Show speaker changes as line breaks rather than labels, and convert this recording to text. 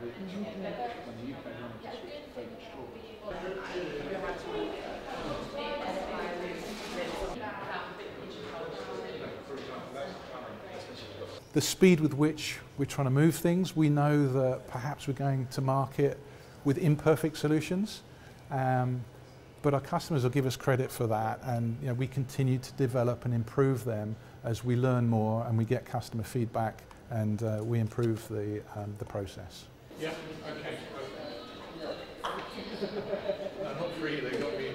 the the UK wanted to switch to paper. The speed with which we're trying to move things, we know that perhaps we're going to market with imperfect solutions. Um, but our customers will give us credit for that and you know, we continue to develop and improve them as we learn more and we get customer feedback and uh, we improve the, um, the process.
Yeah, okay. no, not got me